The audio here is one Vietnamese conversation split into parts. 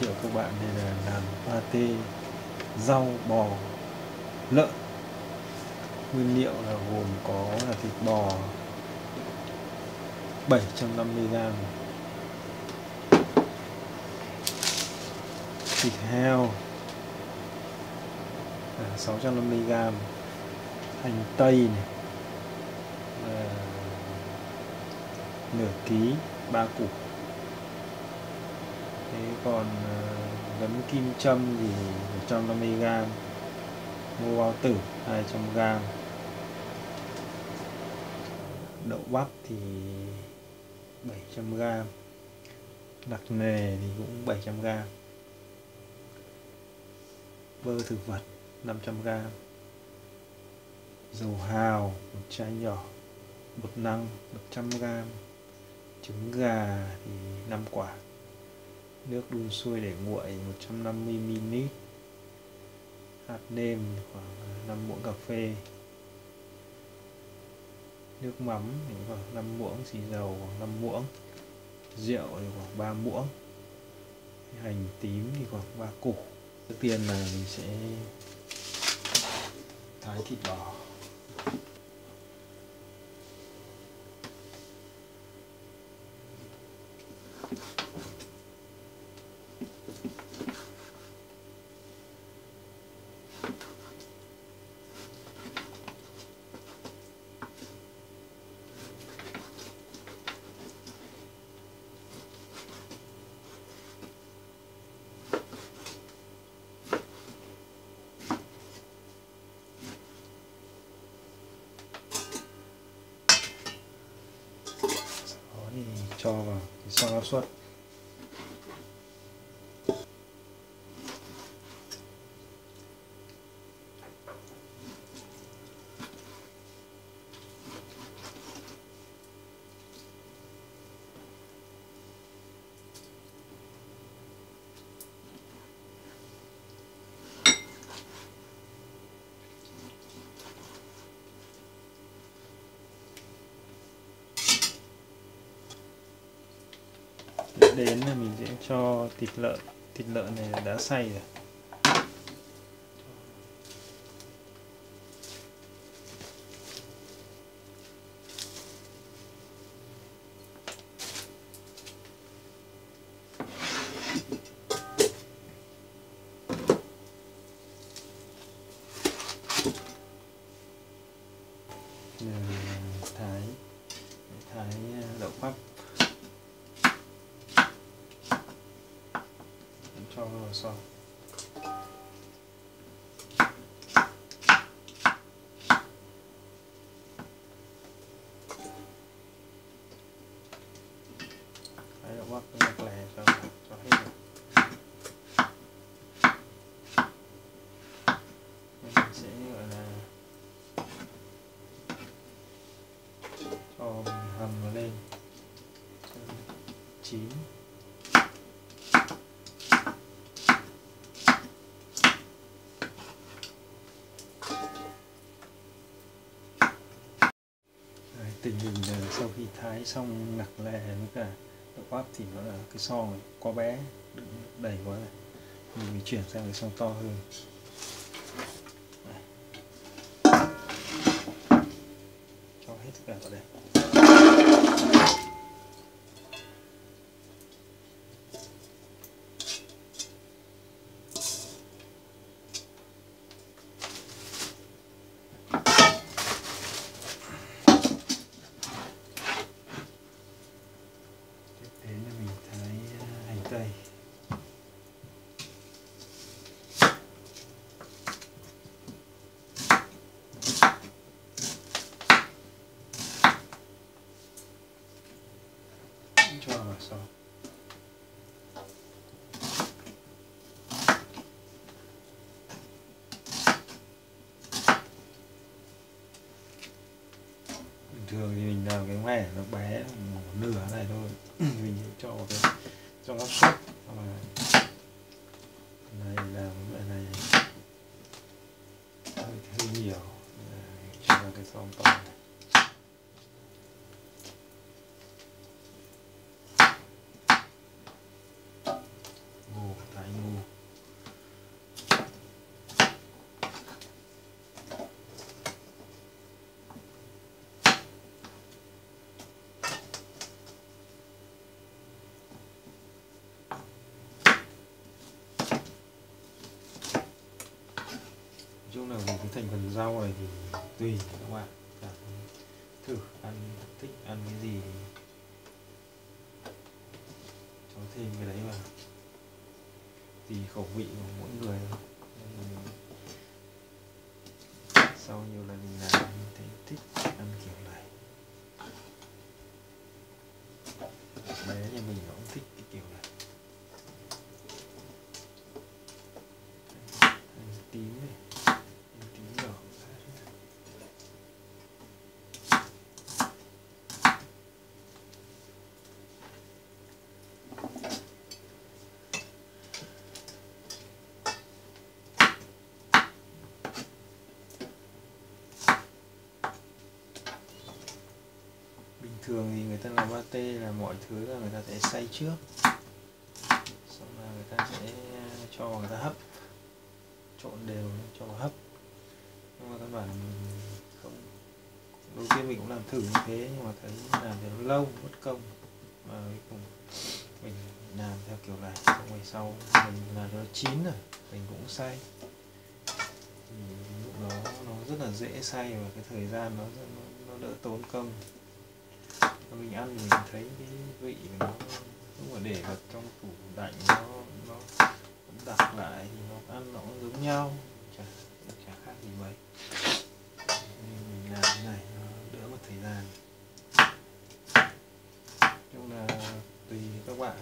thiệu các bạn đây là làm pate, rau, bò, lợn. Nguyên liệu là gồm có là thịt bò 750g thịt heo là 650g hành tây này là nửa ký, ba củ thế còn ờ, gấm kim châm thì 150g ngô bao tử 200g đậu bắp thì 700g đặc nề thì cũng 700g bơ thực vật 500g dầu hào một chai nhỏ, bột năng 100g trứng gà thì 5 quả nước đun sôi để nguội 150ml hạt nêm khoảng 5 muỗng cà phê. Nước mắm thì khoảng 5 muỗng, xì dầu khoảng 5 muỗng. Rượu thì khoảng 3 muỗng. Hành tím thì khoảng 3 củ. Trước tiên là mình sẽ thái thịt bò đó thì cho vào cái xoong áp suất đến là mình sẽ cho thịt lợn. Thịt lợn này đã xay rồi. Thái đậu bắp với lè cho cho hết rồi mình sẽ gọi là cho mình hầm nó lên chín tình hình là sau khi thái xong ngặt lè với cả quát thì nó là cái son này quá bé đầy quá này. Mình mới chuyển sang cái son to hơn. Cho hết tất cả vào đây tiếp đến là mình thái uh, hành tây cho vào sau bình thường thì mình làm cái mẻ nó bé một nửa này thôi mình cho vào cái cho áp suất và này làm cái này. Hơi, nhiều. Cho cái xong to này. Chung là cái thành phần rau này thì tùy các bạn cảm thử ăn, thích ăn cái gì thì cho thêm cái đấy vào. Tùy khẩu vị của mỗi người thôi. Sau nhiều lần mình làm mình thấy thích ăn kiểu này bé nhà mình nó cũng thích cái kiểu này Hành tím này hành tím đỏ bình thường thì người ta làm pate là mọi thứ là người ta sẽ xay trước. Xong là người ta sẽ à, cho vào người ta hấp. Trộn đều cho vào hấp. Nhưng mà các bản không. Đầu tiên mình cũng làm thử như thế nhưng mà thấy làm thì nó lâu mất công. Mà cuối cùng mình làm theo kiểu này xong rồi sau mình làm cho nó chín rồi mình cũng xay. Thì lúc đó nó rất là dễ xay và cái thời gian nó nó, nó đỡ tốn công và mình ăn thì mình thấy cái vị của nó lúc mà để vào trong tủ lạnh, nó nó cũng lại thì nó ăn nó cũng giống nhau. Chả chả khác gì mấy. Nên mình làm cái này nó đỡ mất thời gian. Chung là tùy các bạn,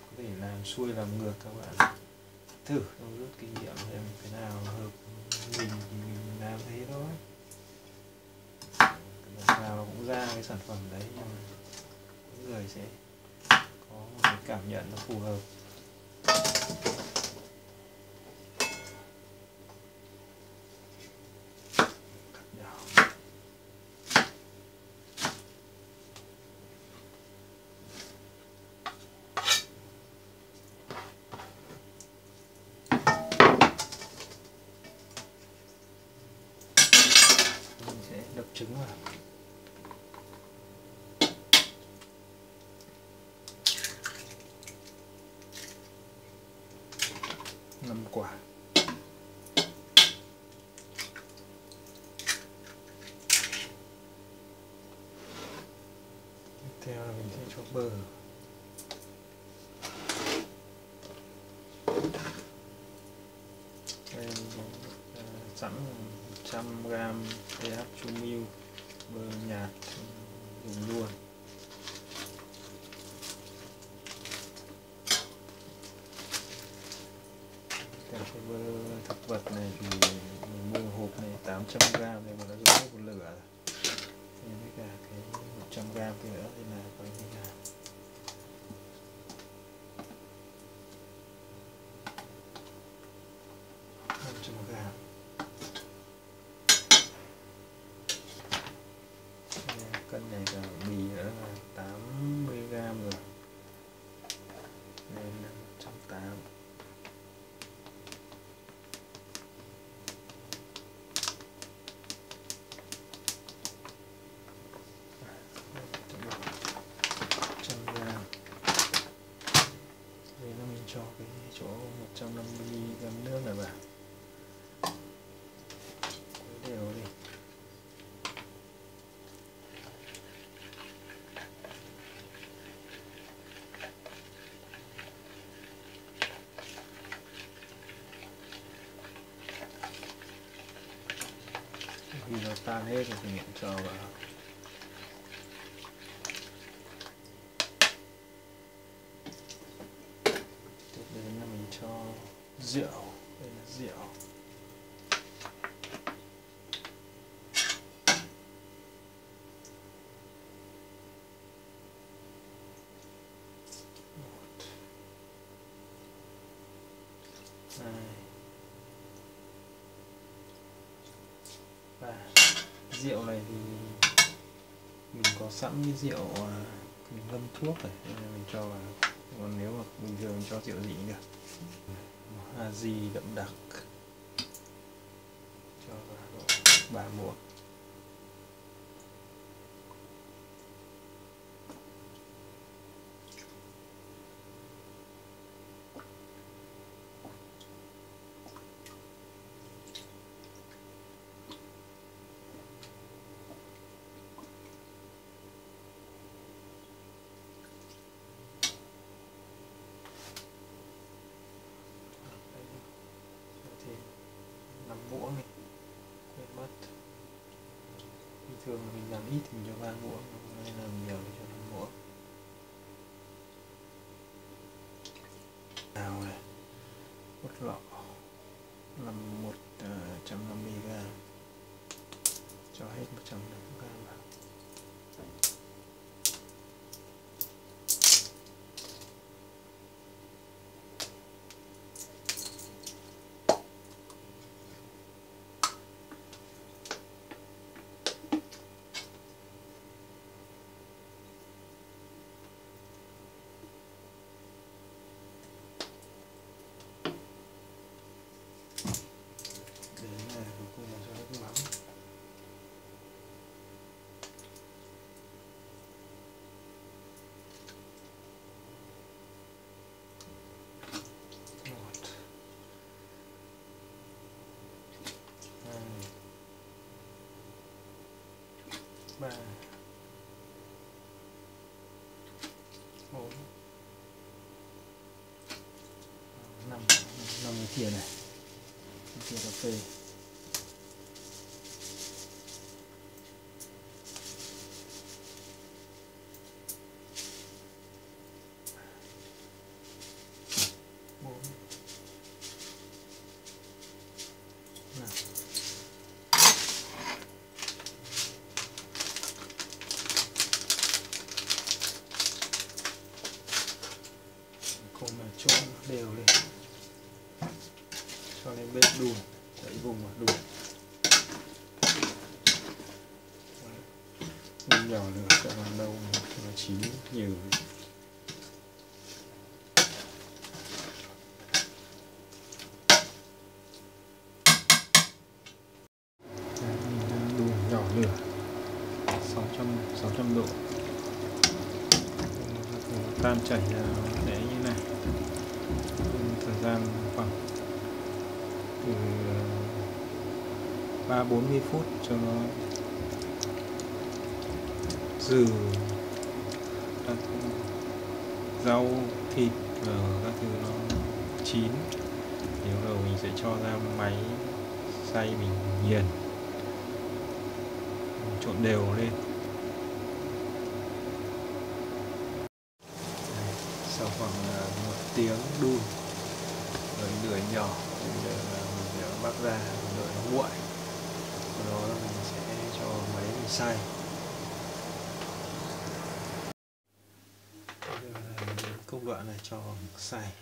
có thể làm xuôi làm ngược các bạn. Thử rút kinh nghiệm xem cái nào hợp mình thì mình làm thế thôi nào nó cũng ra cái sản phẩm đấy, nhưng mỗi người sẽ có một cái cảm nhận nó phù hợp. Mình sẽ đập trứng vào. 5 quả. Tiếp theo là mình sẽ cho bơ. Đây à, sẵn 100 g pH chu miu bơ nhạt, dùng luôn Còn cái bơ thực vật này thì mình mua hộp này 800 gram này mà nó dùng hết một lửa rồi thì với cả cái 100 gram kia nữa thì là coi như là năm trăm gram Đây, cân này là mì nữa là 80 gram rồi nên là 180 trăm gram đây nó mình cho cái chỗ 150 gram nước này vào Khuấy đều đi khi nó tan hết rồi thì mình cho vào tiếp đến là mình cho rượu đây là rượu một hai ba rượu này thì mình có sẵn cái rượu ờ, mình ngâm thuốc rồi nên là mình cho vào. Còn nếu mà bình thường mình cho rượu gì cũng được. Hoa gì đậm đặc. Cho vào ba muỗng này quên mất bình thường là mình làm ít thì mình cho ba muỗng hay là nhiều thì cho năm muỗng. Nào này một lọ, là một ờ, trăm năm mươi g cho hết một trăm năm mươi g vào đến này cuối cùng là cho nước mắm một hai ba bốn. Năm. Năm cái thìa này. Thìa cà phê bốn năm cùng là trộn đều lên. Cho lên bếp đun đẩy vùng vào đun mình nhỏ lửa cho nó lâu cho nó chín nhiều. Lửa 600 600 độ. Tan chảy ra gian khoảng từ ờ, ba bốn mươi phút cho nó dừ. Các rau, thịt và các thứ nó chín. Thì bắt đầu mình sẽ cho ra máy xay mình nghiền. Trộn đều lên. Sau khoảng ờ, một tiếng đun với nhỏ thì ờ, mình sẽ bắt ra đợi nó nguội sau đó mình sẽ cho máy mình xay. Công đoạn này cho xay.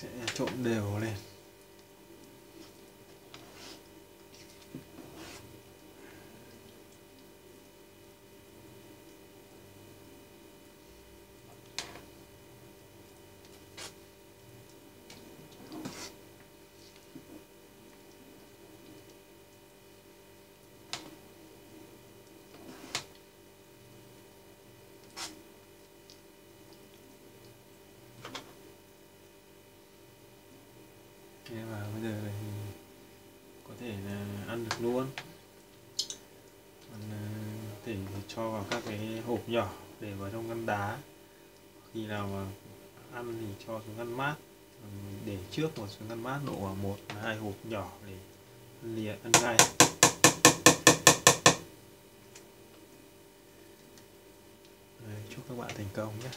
Sẽ trộn đều lên Thế và bây giờ thì có thể là ăn được luôn. Còn, thể ờ, cho vào các cái hộp nhỏ để vào trong ngăn đá. Khi nào mà ăn thì cho xuống ngăn mát. Để trước một xuống ngăn mát độ khoảng một hai hộp nhỏ để liền ăn ngay. Đấy, chúc các bạn thành công nhé.